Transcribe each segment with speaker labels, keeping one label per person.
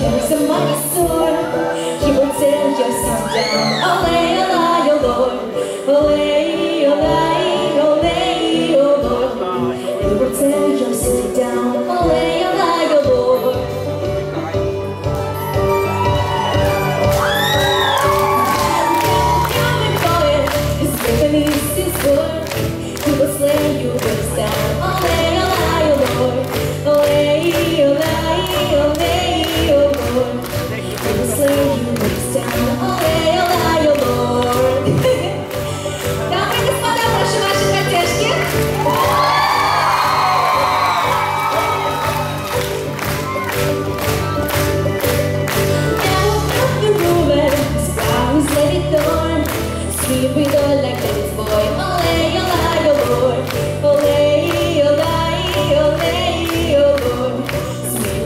Speaker 1: There's a mighty sword, he will tear your soul down. Oh, lay a lie, oh Lord, away. We
Speaker 2: go
Speaker 1: like this, boy. Oh boy. Oh boy.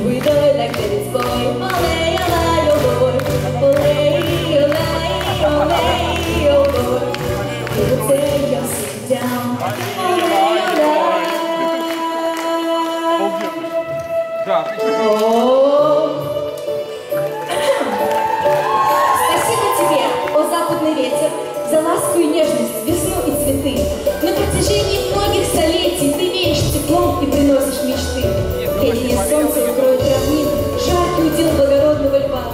Speaker 1: We boy. Oh boy. Oh boy. Oh. Протяжении многих столетий ты веешь теплом и приносишь мечты. Летнее солнце укроет равнины, жаркий удел благородного льва.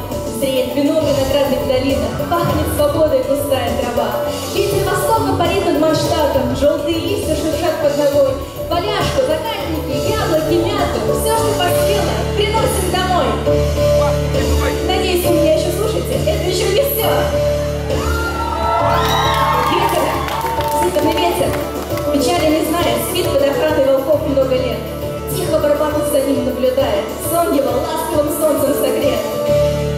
Speaker 1: Зреет вино в виноградных долинах, пахнет свободой густая трава. Ветер востока парит над Манштатом, желтые листья шуршат под ногой. Поляшку, закатники, яблоки, мяту, все, что поспело, за ним наблюдает, сон его ласковым солнцем согрет.